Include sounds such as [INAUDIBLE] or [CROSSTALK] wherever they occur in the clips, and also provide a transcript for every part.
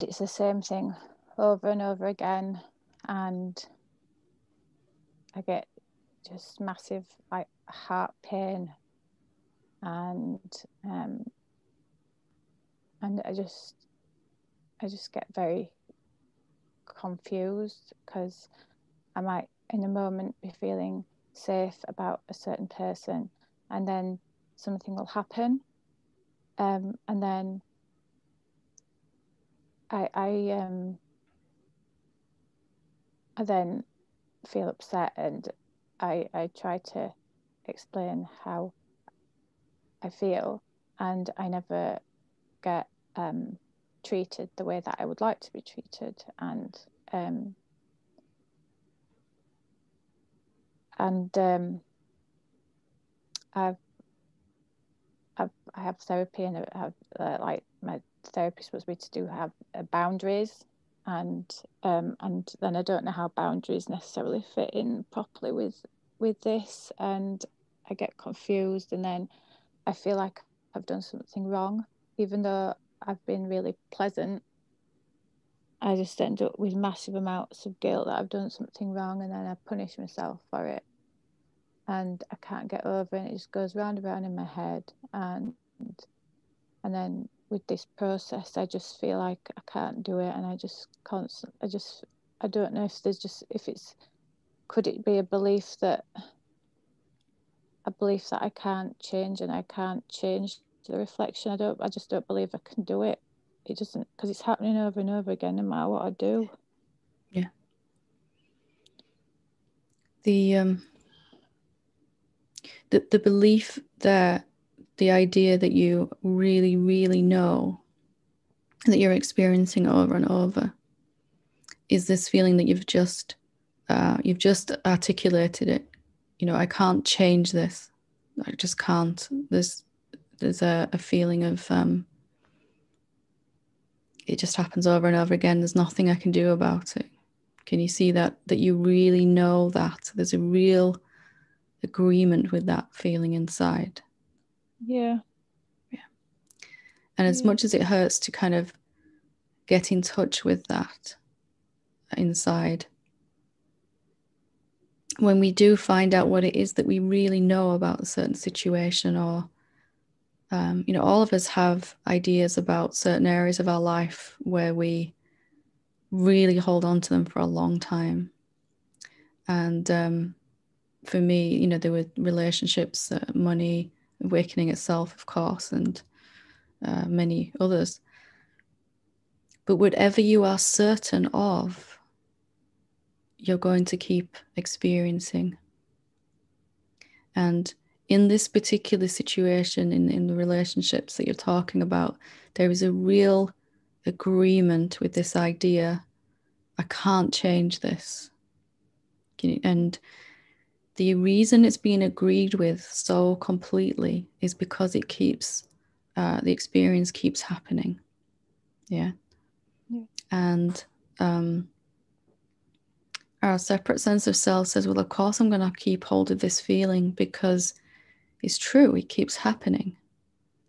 it's the same thing over and over again and I get just massive like heart pain and um and I just I just get very confused because I might in a moment be feeling safe about a certain person and then something will happen um, and then I I um I then feel upset and I I try to explain how I feel and I never get um, treated the way that I would like to be treated and um, and um, I've, I have therapy and I have uh, like my therapist was me to do have uh, boundaries and um, and then I don't know how boundaries necessarily fit in properly with with this and I get confused and then I feel like I've done something wrong even though I've been really pleasant I just end up with massive amounts of guilt that I've done something wrong and then I punish myself for it and I can't get over it. It just goes round and round in my head and and then with this process I just feel like I can't do it. And I just constant I just I don't know if there's just if it's could it be a belief that a belief that I can't change and I can't change the reflection? I don't I just don't believe I can do it. It doesn't because it's happening over and over again no matter what I do. Yeah. The um the, the belief that the idea that you really really know that you're experiencing over and over is this feeling that you've just uh, you've just articulated it. You know i can't change this. I just can't. There's there's a, a feeling of um, it just happens over and over again. There's nothing i can do about it. Can you see that that you really know that? There's a real agreement with that feeling inside yeah. Yeah and as much as it hurts to kind of get in touch with that inside when we do find out what it is that we really know about a certain situation or um, you know all of us have ideas about certain areas of our life where we really hold on to them for a long time. And um, for me you know there were relationships uh, money awakening itself of course and uh, many others but whatever you are certain of you're going to keep experiencing. And in this particular situation, in, in the relationships that you're talking about, there is a real agreement with this idea I can't change this. And the reason it's being agreed with so completely is because it keeps, uh, the experience keeps happening. Yeah. yeah. And um, our separate sense of self says, well, of course, I'm going to keep hold of this feeling because it's true. It keeps happening.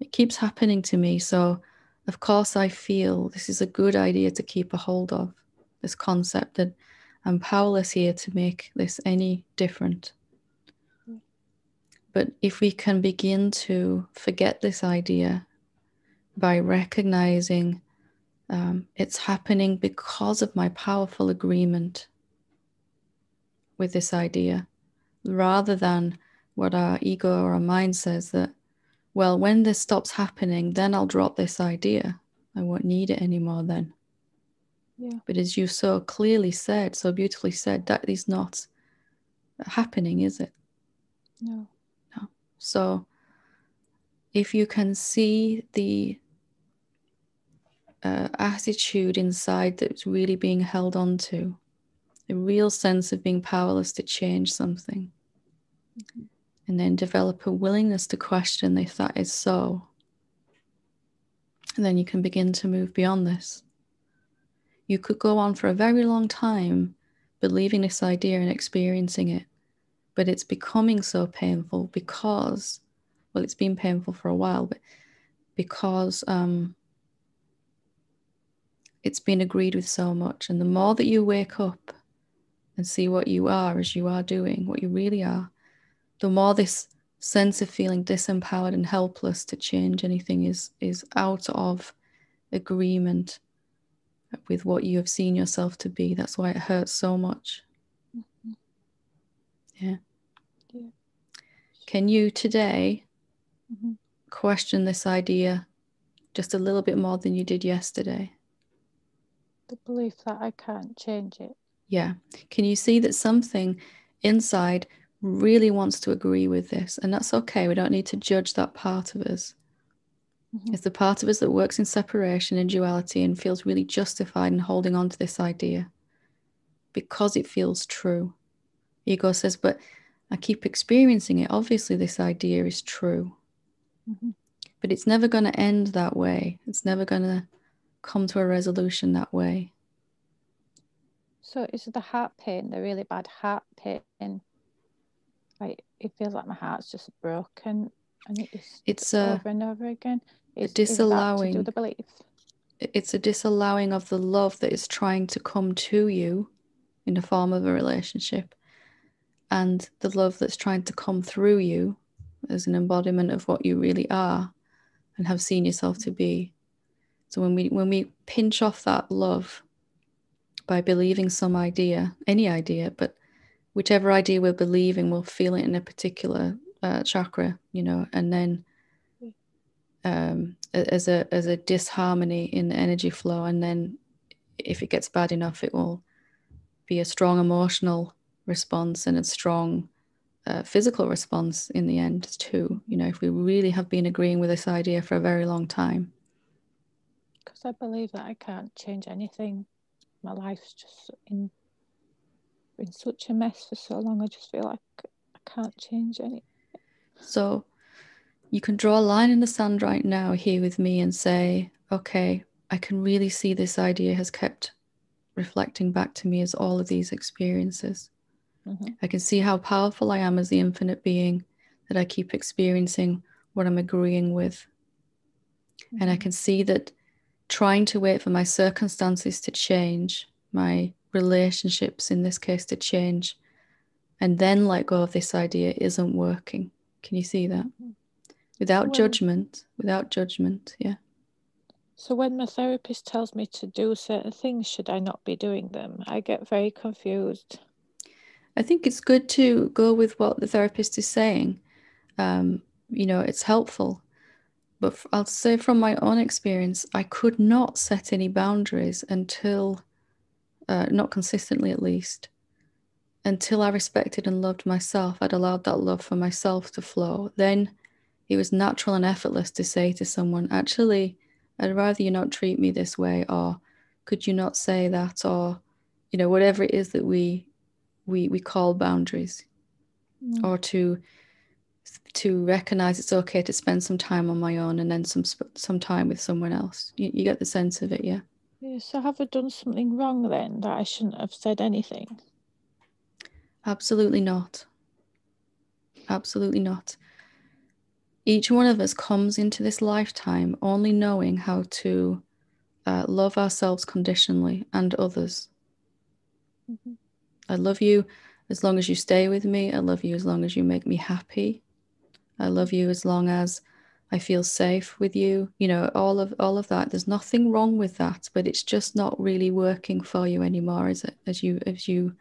It keeps happening to me. So, of course, I feel this is a good idea to keep a hold of this concept that I'm powerless here to make this any different. But if we can begin to forget this idea by recognizing um, it's happening because of my powerful agreement with this idea rather than what our ego or our mind says that, well, when this stops happening, then I'll drop this idea. I won't need it anymore then. Yeah. But as you so clearly said, so beautifully said, that is not happening, is it? No. No. So if you can see the uh, attitude inside that's really being held on to, a real sense of being powerless to change something. Mm-hmm. And then develop a willingness to question if that is so. And then you can begin to move beyond this. You could go on for a very long time believing this idea and experiencing it, but it's becoming so painful because, well, it's been painful for a while, but because um, it's been agreed with so much. And the more that you wake up and see what you are as you are doing, what you really are, the more this sense of feeling disempowered and helpless to change anything is is out of agreement with what you have seen yourself to be. That's why it hurts so much. Mm-hmm. Yeah. yeah. Can you today mm-hmm. question this idea just a little bit more than you did yesterday? The belief that I can't change it. Yeah. Can you see that something inside really wants to agree with this? And that's okay. We don't need to judge that part of us. Mm-hmm. It's the part of us that works in separation and duality and feels really justified in holding on to this idea because it feels true. Ego says, but I keep experiencing it. Obviously, this idea is true. Mm-hmm. But it's never going to end that way. It's never going to come to a resolution that way. So is the heart pain, the really bad heart pain, like it feels like my heart's just broken and it's, it's a, over and over again. Is, disallowing the belief? It's a disallowing of the love that is trying to come to you in the form of a relationship and the love that's trying to come through you as an embodiment of what you really are and have seen yourself to be. So when we when we pinch off that love by believing some idea, any idea, but whichever idea we're believing, we'll feel it in a particular uh, chakra, you know, and then um, as a as a disharmony in the energy flow, and then if it gets bad enough, it will be a strong emotional response and a strong uh, physical response in the end too. You know, if we really have been agreeing with this idea for a very long time. Because I believe that I can't change anything my life's just in in such a mess for so long. I just feel like I can't change any. So you can draw a line in the sand right now here with me and say, okay, I can really see this idea has kept reflecting back to me as all of these experiences. Mm-hmm. I can see how powerful I am as the infinite being, that I keep experiencing what I'm agreeing with. Mm-hmm. And I mm-hmm. can see that trying to wait for my circumstances to change, my relationships in this case to change, and then let go of this idea isn't working. Can you see that? Without when, judgment, without judgment, yeah. So when my therapist tells me to do certain things, should I not be doing them? I get very confused. I think it's good to go with what the therapist is saying. Um, you know, it's helpful but I'll say from my own experience, I could not set any boundaries until, uh, not consistently at least, until I respected and loved myself. I'd allowed that love for myself to flow. Then it was natural and effortless to say to someone, actually, I'd rather you not treat me this way, or could you not say that, or, you know, whatever it is that we we we call boundaries, mm. or to to recognize it's okay to spend some time on my own and then some some time with someone else. You, you get the sense of it, yeah. Yeah. So have I done something wrong then that I shouldn't have said anything? Absolutely not. Absolutely not. Each one of us comes into this lifetime only knowing how to uh, love ourselves conditionally and others. Mm-hmm. I love you as long as you stay with me. I love you as long as you make me happy. I love you as long as I feel safe with you. You know, all of all of that. There's nothing wrong with that, but it's just not really working for you anymore, is it? As you as you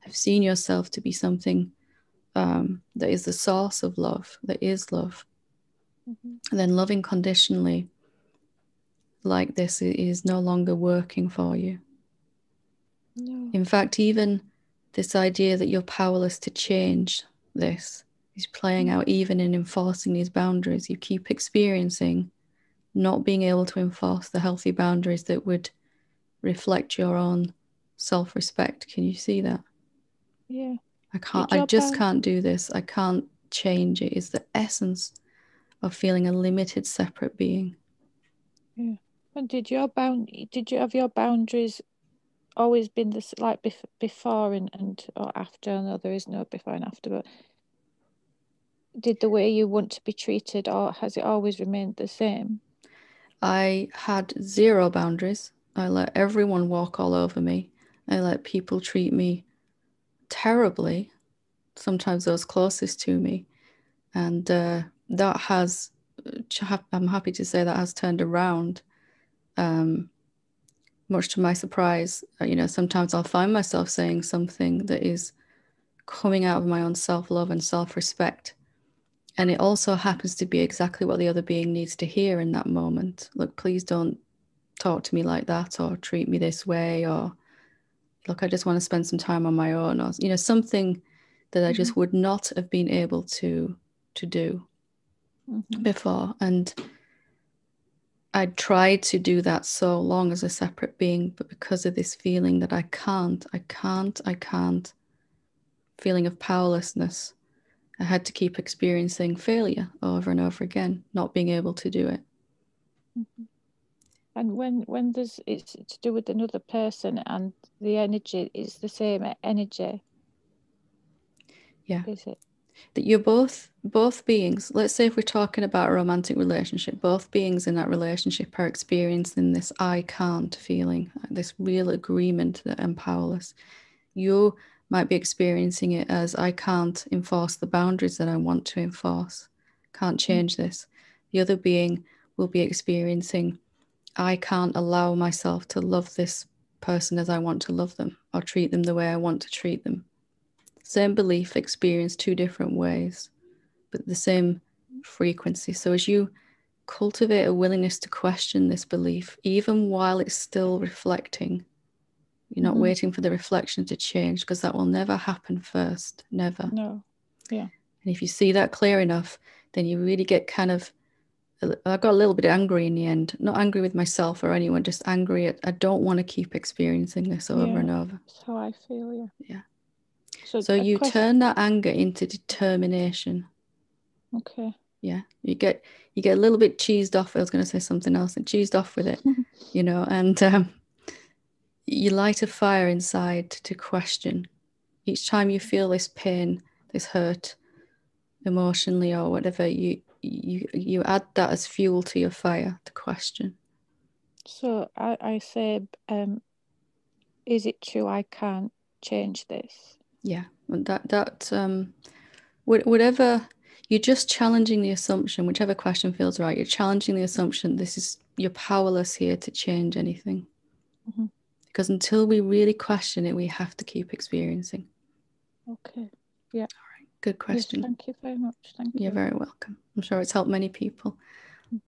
have seen yourself to be something um, that is the source of love, that is love. Mm-hmm. And then loving conditionally like this is no longer working for you. No. In fact, even this idea that you're powerless to change this is playing out even in enforcing these boundaries. You keep experiencing not being able to enforce the healthy boundaries that would reflect your own self respect. Can you see that? Yeah. I can't, I just can't do this. I can't change it. Is the essence of feeling a limited, separate being. Yeah. And did your bound did you have your boundaries always been this like bef- before and, and or after? I know there is no before and after, but did the way you want to be treated, or has it always remained the same? I had zero boundaries I let everyone walk all over me. I let people treat me terribly, sometimes those closest to me. And uh, that has, I'm happy to say that has turned around. Um, much to my surprise, uh, you know, sometimes I'll find myself saying something that is coming out of my own self love and self respect. And it also happens to be exactly what the other being needs to hear in that moment. Look, please don't talk to me like that or treat me this way or look, I just want to spend some time on my own or, you know, something that I just mm-hmm. would not have been able to to do mm-hmm. before. And I tried to do that so long as a separate being, but because of this feeling that I can't, I can't, I can't, feeling of powerlessness, I had to keep experiencing failure over and over again, not being able to do it. Mm-hmm. And when when there's it's to do with another person and the energy is the same energy. Yeah. Is it? That you're both both beings let's say if we're talking about a romantic relationship both beings in that relationship are experiencing this i can't feeling this real agreement that i'm powerless. You might be experiencing it as i can't enforce the boundaries that i want to enforce. Can't mm-hmm. change this. The other being will be experiencing i can't allow myself to love this person as i want to love them or treat them the way i want to treat them same belief experienced two different ways, but the same frequency. So as you cultivate a willingness to question this belief, even while it's still reflecting, you're not mm-hmm. waiting for the reflection to change because that will never happen first. Never. No. Yeah. And if you see that clear enough, then you really get kind of I got a little bit angry in the end. Not angry with myself or anyone, just angry at I don't want to keep experiencing this over yeah, and over. So I feel, yeah. Yeah. So, so you question. turn that anger into determination. Okay. Yeah, you get you get a little bit cheesed off. I was going to say something else, and cheesed off with it, [LAUGHS] you know, and um, you light a fire inside to question. Each time you feel this pain, this hurt, emotionally or whatever, you you you add that as fuel to your fire to question. So I, I say, um, is it true I can't change this? Yeah, that that um, whatever you're just challenging the assumption, whichever question feels right. You're challenging the assumption this is you're powerless here to change anything. Mm-hmm. Because until we really question it, we have to keep experiencing. Okay. Yeah. All right. Good question. Yes, thank you very much. Thank you. You're very welcome. I'm sure it's helped many people.